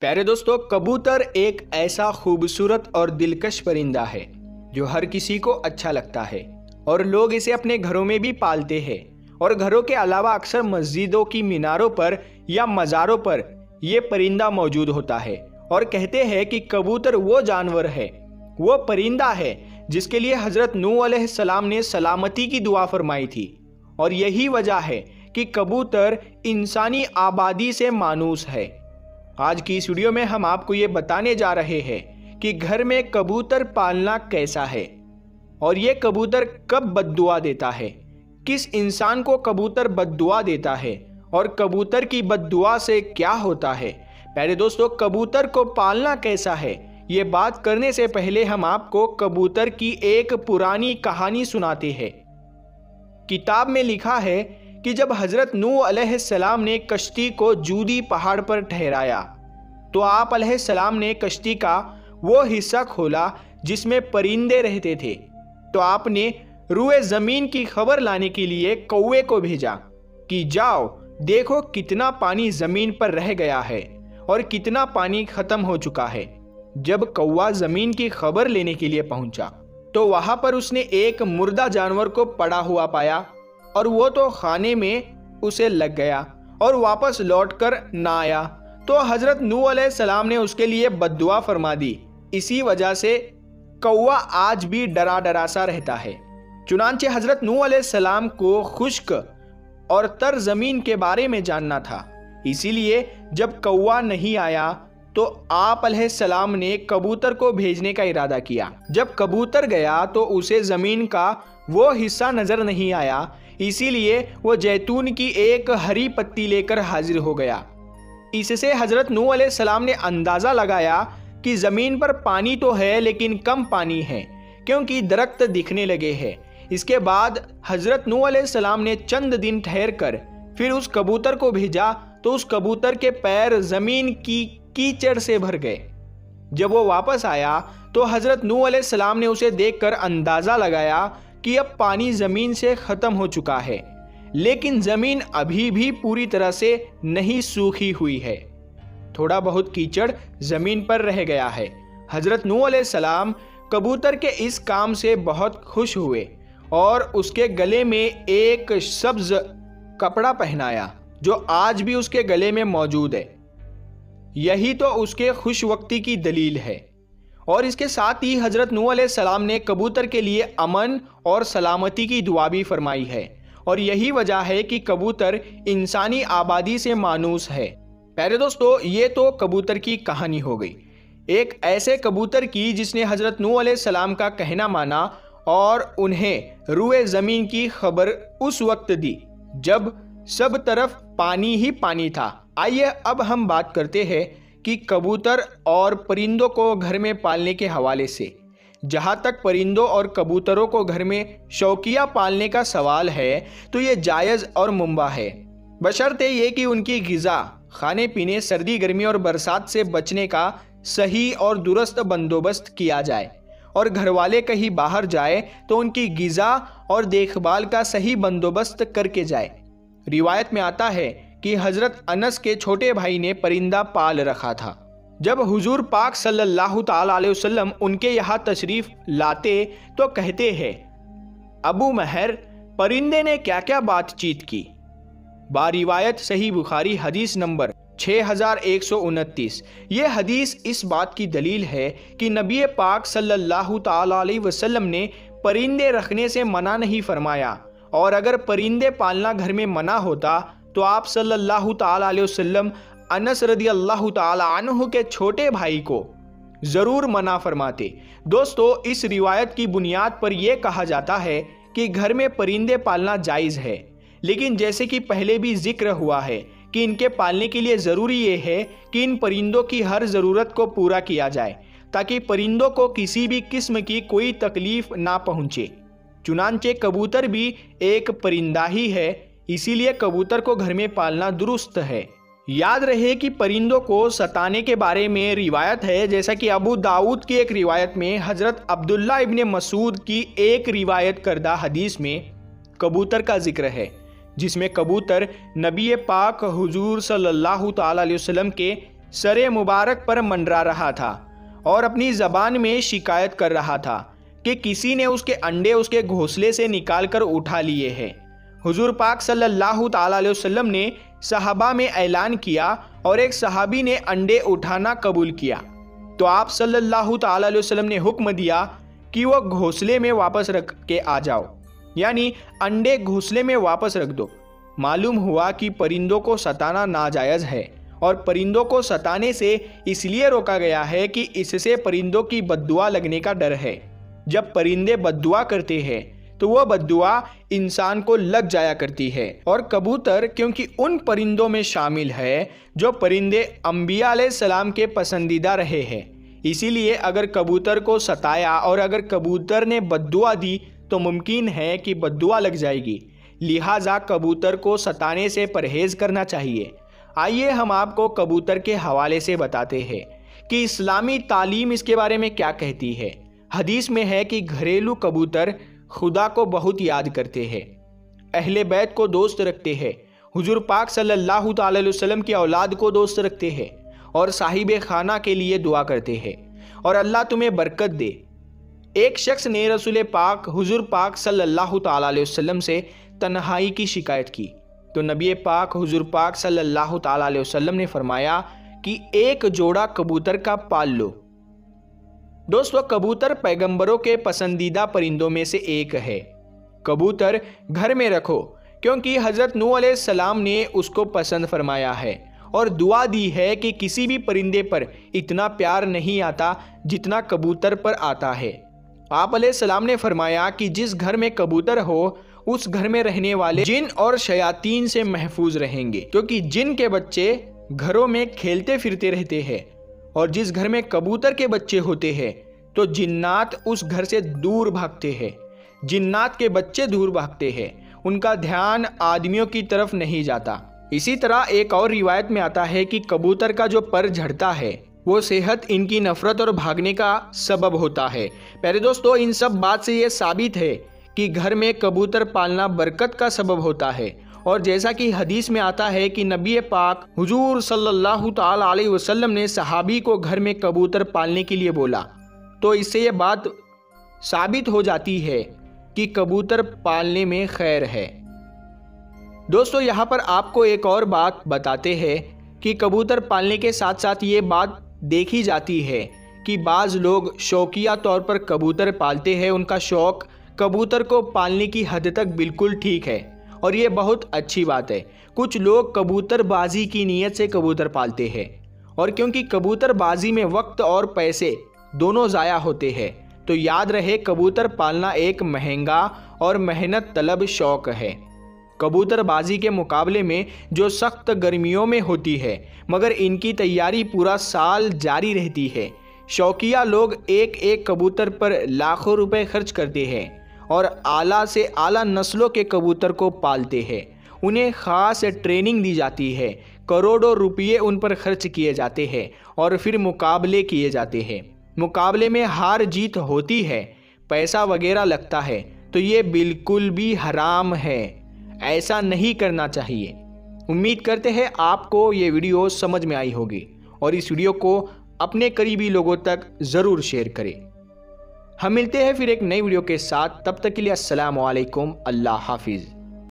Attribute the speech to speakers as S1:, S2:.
S1: प्यारे दोस्तों, कबूतर एक ऐसा खूबसूरत और दिलकश परिंदा है, जो हर किसी को अच्छा लगता है और लोग इसे अपने घरों में भी पालते हैं। और घरों के अलावा अक्सर मस्जिदों की मीनारों पर या मज़ारों पर ये परिंदा मौजूद होता है। और कहते हैं कि कबूतर वो जानवर है, वो परिंदा है जिसके लिए हज़रत नू सलाम ने सलामती की दुआ फरमाई थी। और यही वजह है कि कबूतर इंसानी आबादी से मानूस है। आज की इस वीडियो में हम आपको ये बताने जा रहे हैं कि घर में कबूतर पालना कैसा है और ये कबूतर कब बददुआ देता है, किस इंसान को कबूतर बददुआ देता है और कबूतर की बददुआ से क्या होता है। पहले दोस्तों, कबूतर को पालना कैसा है? ये बात करने से पहले हम आपको कबूतर की एक पुरानी कहानी सुनाते हैं। किताब में लिखा है कि जब हज़रत नू सलाम ने कश्ती को जूदी पहाड़ पर ठहराया तो आप सलाम ने कश्ती का वो हिस्सा खोला जिसमें परिंदे रहते थे। तो आपने रुए ज़मीन की खबर लाने के लिए कौए को भेजा कि जाओ, देखो कितना पानी ज़मीन पर रह गया है और कितना पानी ख़त्म हो चुका है। जब कौआ ज़मीन की खबर लेने के लिए पहुँचा तो वहाँ पर उसने एक मुर्दा जानवर को पड़ा हुआ पाया और वो तो खाने में उसे लग गया और वापस लौटकर ना आया। तो हज़रत नू सलाम ने उसके लिए बदुआ फरमा दी। इसी वजह से कौआ आज भी डरा डरा सा रहता है। चुनानचे हज़रत नू सलाम को खुश्क और तर ज़मीन के बारे में जानना था। इसीलिए जब कौवा नहीं आया तो आप सलाम ने कबूतर को भेजने का इरादा किया। जब कबूतर गया तो उसे ज़मीन का वो हिस्सा नज़र नहीं आया। इसीलिए वो जैतून की एक हरी पत्ती लेकर हाजिर हो गया। इससे हज़रत नू सलाम ने अंदाज़ा लगाया कि ज़मीन पर पानी तो है, लेकिन कम पानी है, क्योंकि दरख्त दिखने लगे हैं। इसके बाद हज़रत नू सलाम ने चंद दिन ठहर कर फिर उस कबूतर को भेजा। तो उस कबूतर के पैर ज़मीन की कीचड़ से भर गए। जब वो वापस आया तो हज़रत नू सलाम ने उसे देखकर अंदाज़ा लगाया कि अब पानी ज़मीन से ख़त्म हो चुका है, लेकिन ज़मीन अभी भी पूरी तरह से नहीं सूखी हुई है। थोड़ा बहुत कीचड़ ज़मीन पर रह गया है। हज़रत नू सलाम कबूतर के इस काम से बहुत खुश हुए और उसके गले में एक सब्ज कपड़ा पहनाया, जो आज भी उसके गले में मौजूद है। यही तो उसके खुश वक्ती की दलील है। और इसके साथ ही हज़रत नू सलाम ने कबूतर के लिए अमन और सलामती की दुआ भी फरमाई है। और यही वजह है कि कबूतर इंसानी आबादी से मानूस है। प्यारे दोस्तों, ये तो कबूतर की कहानी हो गई। एक ऐसे कबूतर की जिसने हज़रत नू सलाम का कहना माना और उन्हें रुए ज़मीन की खबर उस वक्त दी, जब सब तरफ़ पानी ही पानी था। आइए अब हम बात करते हैं कि कबूतर और परिंदों को घर में पालने के हवाले से। जहाँ तक परिंदों और कबूतरों को घर में शौकिया पालने का सवाल है तो ये जायज़ और मुंबा है। बशर्ते ये कि उनकी गज़ा, खाने पीने, सर्दी, गर्मी और बरसात से बचने का सही और दुरुस्त बंदोबस्त किया जाए और घर वाले कहीं बाहर जाए तो उनकी गज़ा और देखभाल का सही बंदोबस्त करके जाए। रिवायत में आता है कि हज़रत अनस के छोटे भाई ने परिंदा पाल रखा था। जब हुजूर पाक सल्लल्लाहु अलैहि वसल्लम उनके यहाँ तशरीफ़ लाते तो कहते हैं, अबू महर, परिंदे ने क्या क्या बातचीत की? बारिवायत सही बुखारी हदीस नंबर छः हज़ार एक सौ उनतीस। ये हदीस इस बात की दलील है कि नबी पाक सल्लल्लाहु अलैहि वसल्लम ने परिंदे रखने से मना नहीं फरमाया। और अगर परिंदे पालना घर में मना होता तो आप सल्लल्लाहु अलैहि वसल्लम अनस रदी अल्लाह तु के छोटे भाई को ज़रूर मना फरमाते। दोस्तों, इस रिवायत की बुनियाद पर यह कहा जाता है कि घर में परिंदे पालना जायज़ है, लेकिन जैसे कि पहले भी ज़िक्र हुआ है कि इनके पालने के लिए ज़रूरी ये है कि इन परिंदों की हर ज़रूरत को पूरा किया जाए, ताकि परिंदों को किसी भी किस्म की कोई तकलीफ़ ना पहुँचे। चुनानचे कबूतर भी एक परिंदा ही है, इसीलिए कबूतर को घर में पालना दुरुस्त है। याद रहे कि परिंदों को सताने के बारे में रिवायत है, जैसा कि अबू दाऊद की एक रिवायत में हज़रत अब्दुल्ला इब्ने मसूद की एक रिवायत करदा हदीस में कबूतर का ज़िक्र है, जिसमें कबूतर नबी पाक हुजूर सल्लल्लाहु अलैहि वसल्लम के सरे मुबारक पर मंडरा रहा था और अपनी ज़बान में शिकायत कर रहा था। कि किसी ने उसके अंडे उसके घोंसले से निकाल कर उठा लिए हैं। हुजूर पाक सल्लल्लाहु अलैहि वसल्लम ने सहाबा में ऐलान किया और एक सहाबी ने अंडे उठाना कबूल किया। तो आप सल्लल्लाहु अलैहि वसल्लम ने हुक्म दिया कि वह घोंसले में वापस रख के आ जाओ। यानी अंडे घोंसले में वापस रख दो। मालूम हुआ कि परिंदों को सताना नाजायज़ है और परिंदों को सताने से इसलिए रोका गया है कि इससे परिंदों की बदुआ लगने का डर है। जब परिंदे बदुआ करते हैं तो वह बदुआ इंसान को लग जाया करती है। और कबूतर क्योंकि उन परिंदों में शामिल है, जो परिंदे अम्बिया सलाम के पसंदीदा रहे हैं। इसीलिए अगर कबूतर को सताया और अगर कबूतर ने बदुआ दी तो मुमकिन है कि बदुआ लग जाएगी। लिहाजा कबूतर को सताने से परहेज़ करना चाहिए। आइए हम आपको कबूतर के हवाले से बताते हैं कि इस्लामी तालीम इसके बारे में क्या कहती है। हदीस में है कि घरेलू कबूतर खुदा को बहुत याद करते हैं। अहले बैत को दोस्त रखते हैं। हुजूर पाक सल्लल्लाहु अलैहि वसल्लम की औलाद को दोस्त रखते हैं और साहिब खाना के लिए दुआ करते हैं। और अल्लाह तुम्हें बरकत दे। एक शख्स ने रसूल पाक, हुजूर पाक सल्लल्लाहु अलैहि वसल्लम से तन्हाई की शिकायत की। तो नबी पाक, हुजूर पाक सल्लल्लाहु अलैहि वसल्लम ने फरमाया कि एक जोड़ा कबूतर का पाल लो। दोस्तों कबूतर पैगंबरों के पसंदीदा परिंदों में से एक है। कबूतर, घर में रखो, क्योंकि हज़रत नू सलाम ने उसको पसंद फरमाया है और दुआ दी है कि किसी भी परिंदे पर इतना प्यार नहीं आता जितना कबूतर पर आता है। आप सलाम ने फरमाया कि जिस घर में कबूतर हो, उस घर में रहने वाले जिन और शयातीन से महफूज रहेंगे, क्योंकि जिन के बच्चे घरों में खेलते फिरते रहते हैं और जिस घर में कबूतर के बच्चे होते हैं तो जिन्नात उस घर से दूर भागते हैं। जिन्नात के बच्चे दूर भागते हैं। उनका ध्यान आदमियों की तरफ़ नहीं जाता। इसी तरह एक और रिवायत में आता है कि कबूतर का जो पर झड़ता है, वो सेहत, इनकी नफरत और भागने का सबब होता है। प्यारे दोस्तों, इन सब बात से ये साबित है कि घर में कबूतर पालना बरकत का सबब होता है और जैसा कि हदीस में आता है कि नबी पाक हुजूर सल्लल्लाहु अलैहि वसल्लम ने सहाबी को घर में कबूतर पालने के लिए बोला। तो इससे ये बात साबित हो जाती है कि कबूतर पालने में खैर है। दोस्तों, यहाँ पर आपको एक और बात बताते हैं कि कबूतर पालने के साथ साथ ये बात देखी जाती है कि बाज़ लोग शौकिया तौर पर कबूतर पालते हैं। उनका शौक़ कबूतर को पालने की हद तक बिल्कुल ठीक है। और ये बहुत अच्छी बात है। कुछ लोग कबूतरबाजी की नीयत से कबूतर पालते हैं और क्योंकि कबूतरबाजी में वक्त और पैसे दोनों ज़ाया होते हैं तो याद रहे कबूतर पालना एक महँगा और मेहनत तलब शौक है। कबूतरबाजी के मुकाबले में जो सख्त गर्मियों में होती है, मगर इनकी तैयारी पूरा साल जारी रहती है। शौकिया लोग एक एक कबूतर पर लाखों रुपए खर्च करते हैं। और आला से आला नस्लों के कबूतर को पालते हैं। उन्हें ख़ास ट्रेनिंग दी जाती है। करोड़ों रुपये उन पर खर्च किए जाते हैं और फिर मुकाबले किए जाते हैं। मुकाबले में हार जीत होती है। पैसा वगैरह लगता है तो ये बिल्कुल भी हराम है। ऐसा नहीं करना चाहिए। उम्मीद करते हैं आपको ये वीडियो समझ में आई होगी और इस वीडियो को अपने करीबी लोगों तक ज़रूर शेयर करें। हम मिलते हैं फिर एक नई वीडियो के साथ। तब तक के लिए असलम अल्लाह हाफिज़।